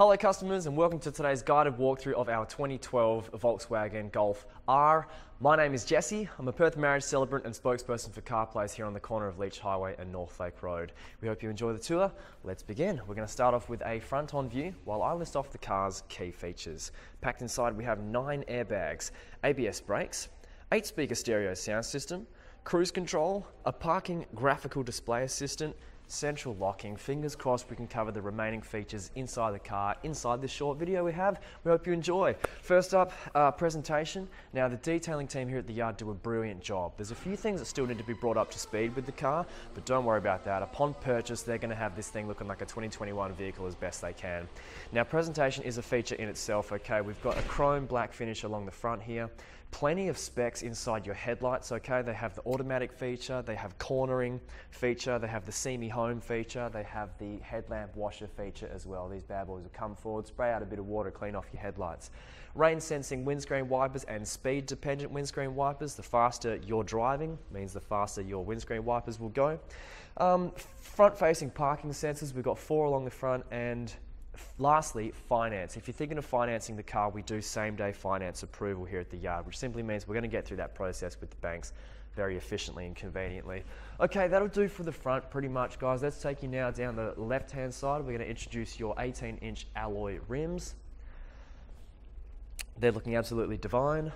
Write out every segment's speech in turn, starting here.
Hello customers and welcome to today's guided walkthrough of our 2012 Volkswagen Golf R. My name is Jesse. I'm a Perth marriage celebrant and spokesperson for Car Place here on the corner of Leach Highway and Northlake Road. We hope you enjoy the tour. Let's begin. We're going to start off with a front-on view while I list off the car's key features. Packed inside we have nine airbags, ABS brakes, eight speaker stereo sound system, cruise control, a parking graphical display assistant, central locking. Fingers crossed we can cover the remaining features inside the car, inside this short video we have. We hope you enjoy. First up, uh, presentation. Now the detailing team here at the yard do a brilliant job. There's a few things that still need to be brought up to speed with the car, but don't worry about that. Upon purchase, they're going to have this thing looking like a 2021 vehicle as best they can. Now presentation is a feature in itself, okay? We've got a chrome black finish along the front here. Plenty of specs inside your headlights, okay? They have the automatic feature, they have cornering feature, they have the me home feature, they have the headlamp washer feature as well. These bad boys will come forward, spray out a bit of water, clean off your headlights. Rain sensing windscreen wipers and speed dependent windscreen wipers. The faster you're driving means the faster your windscreen wipers will go. Um, front facing parking sensors, we've got four along the front and lastly, finance. If you're thinking of financing the car, we do same day finance approval here at the yard, which simply means we're going to get through that process with the banks very efficiently and conveniently. Okay, that'll do for the front pretty much, guys. Let's take you now down the left hand side. We're going to introduce your 18 inch alloy rims. They're looking absolutely divine.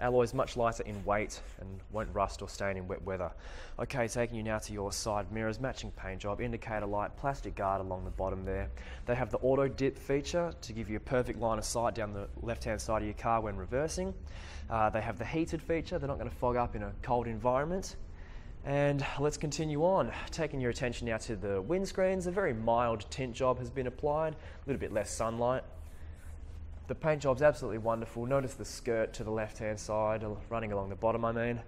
Alloy is much lighter in weight and won't rust or stain in wet weather. Okay, taking you now to your side mirrors, matching paint job, indicator light, plastic guard along the bottom there. They have the auto dip feature to give you a perfect line of sight down the left hand side of your car when reversing. Uh, they have the heated feature, they're not going to fog up in a cold environment. And let's continue on. Taking your attention now to the windscreens, a very mild tint job has been applied, a little bit less sunlight, the paint job's absolutely wonderful. Notice the skirt to the left hand side, uh, running along the bottom, I mean.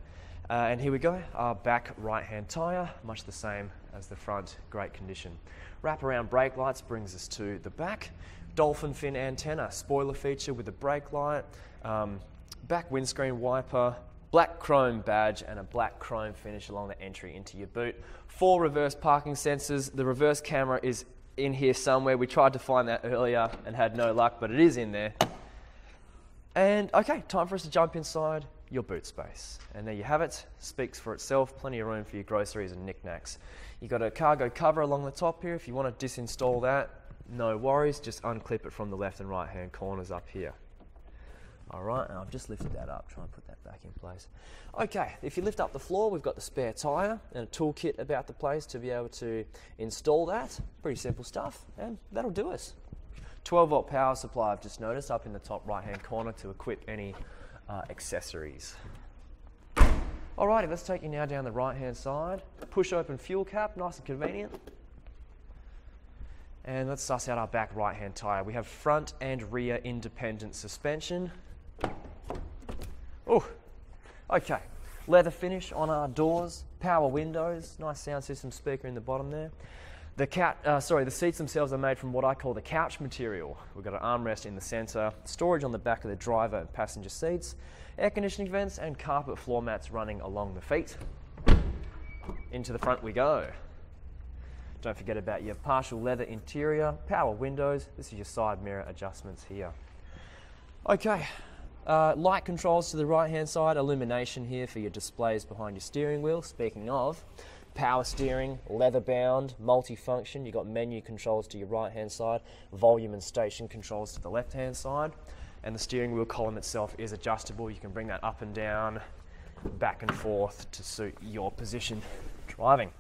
Uh, and here we go, our back right hand tyre, much the same as the front, great condition. Wraparound brake lights brings us to the back. Dolphin fin antenna, spoiler feature with a brake light, um, back windscreen wiper, black chrome badge and a black chrome finish along the entry into your boot. Four reverse parking sensors. The reverse camera is in here somewhere. We tried to find that earlier and had no luck, but it is in there. And okay, time for us to jump inside your boot space. And there you have it. Speaks for itself. Plenty of room for your groceries and knickknacks. You've got a cargo cover along the top here. If you want to disinstall that, no worries. Just unclip it from the left and right hand corners up here. All right, and I've just lifted that up, try and put that back in place. Okay, if you lift up the floor, we've got the spare tyre and a toolkit about the place to be able to install that. Pretty simple stuff, and that'll do us. 12 volt power supply, I've just noticed, up in the top right hand corner to equip any uh, accessories. Alrighty, let's take you now down the right hand side. Push open fuel cap, nice and convenient. And let's suss out our back right hand tyre. We have front and rear independent suspension. Oh, okay. Leather finish on our doors, power windows, nice sound system speaker in the bottom there. The cat, uh, sorry, the seats themselves are made from what I call the couch material. We've got an armrest in the centre, storage on the back of the driver and passenger seats, air conditioning vents, and carpet floor mats running along the feet. Into the front we go. Don't forget about your partial leather interior, power windows. This is your side mirror adjustments here. Okay, uh, light controls to the right hand side, illumination here for your displays behind your steering wheel. Speaking of, power steering, leather bound, multifunction. You've got menu controls to your right hand side, volume and station controls to the left hand side. And the steering wheel column itself is adjustable. You can bring that up and down, back and forth to suit your position driving.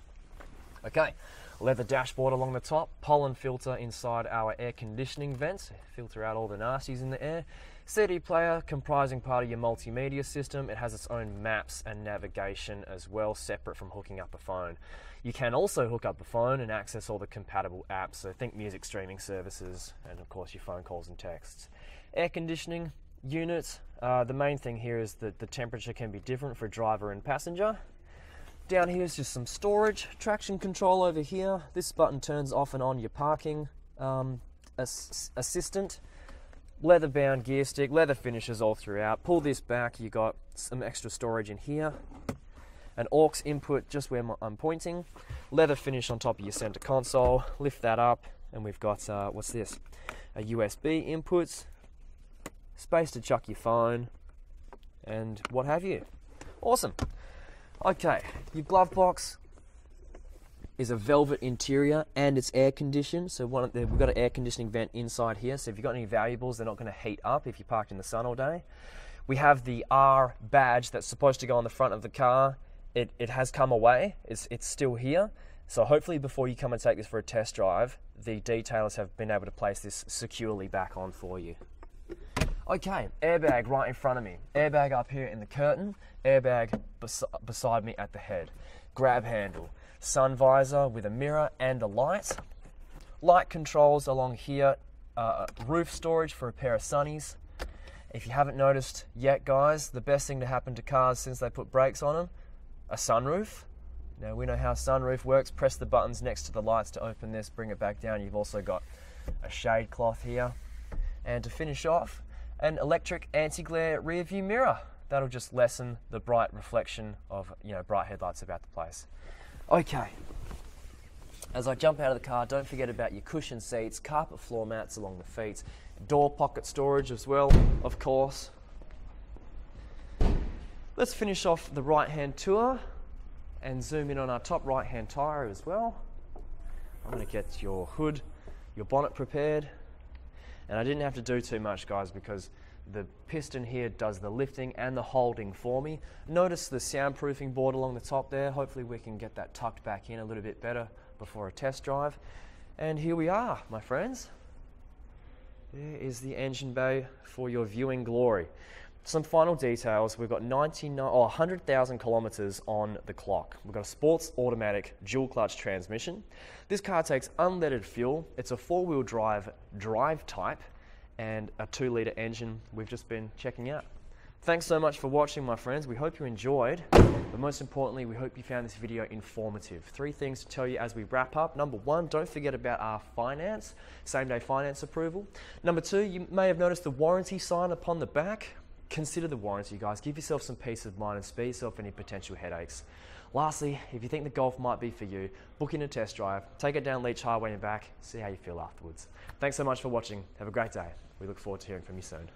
Okay, leather dashboard along the top, pollen filter inside our air conditioning vents, filter out all the nasties in the air. CD player comprising part of your multimedia system. It has its own maps and navigation as well, separate from hooking up a phone. You can also hook up a phone and access all the compatible apps, so think music streaming services and of course your phone calls and texts. Air conditioning unit, uh, the main thing here is that the temperature can be different for driver and passenger. Down here is just some storage, traction control over here. This button turns off and on your parking um, ass assistant leather bound gear stick, leather finishes all throughout. Pull this back, you got some extra storage in here. An aux input just where I'm pointing. Leather finish on top of your center console. Lift that up, and we've got uh, what's this? a USB inputs, space to chuck your phone, and what have you. Awesome. Okay, your glove box is a velvet interior and it's air conditioned. So one the, we've got an air conditioning vent inside here. So if you've got any valuables, they're not going to heat up if you're parked in the sun all day. We have the R badge that's supposed to go on the front of the car. It, it has come away. It's, it's still here. So hopefully before you come and take this for a test drive, the detailers have been able to place this securely back on for you. Okay, airbag right in front of me. Airbag up here in the curtain. Airbag bes beside me at the head. Grab handle. Sun visor with a mirror and a light. Light controls along here. Uh, roof storage for a pair of sunnies. If you haven't noticed yet, guys, the best thing to happen to cars since they put brakes on them, a sunroof. Now we know how sunroof works. Press the buttons next to the lights to open this, bring it back down. You've also got a shade cloth here. And to finish off, an electric anti-glare rear view mirror. That'll just lessen the bright reflection of you know bright headlights about the place. Okay. As I jump out of the car, don't forget about your cushion seats, carpet floor mats along the feet, door pocket storage as well, of course. Let's finish off the right hand tour and zoom in on our top right hand tyre as well. I'm going to get your hood, your bonnet prepared. And I didn't have to do too much, guys, because the piston here does the lifting and the holding for me. Notice the soundproofing board along the top there. Hopefully we can get that tucked back in a little bit better before a test drive. And here we are, my friends. There is the engine bay for your viewing glory. Some final details. We've got 99 or 100,000 kilometers on the clock. We've got a sports automatic dual clutch transmission. This car takes unleaded fuel. It's a four-wheel drive drive type and a two litre engine we've just been checking out. Thanks so much for watching, my friends. We hope you enjoyed, but most importantly, we hope you found this video informative. Three things to tell you as we wrap up. Number one, don't forget about our finance, same day finance approval. Number two, you may have noticed the warranty sign upon the back. Consider the warranty, guys. Give yourself some peace of mind and spare yourself any potential headaches. Lastly, if you think the Golf might be for you, book in a test drive, take it down Leach Highway and back, see how you feel afterwards. Thanks so much for watching. Have a great day. We look forward to hearing from you soon.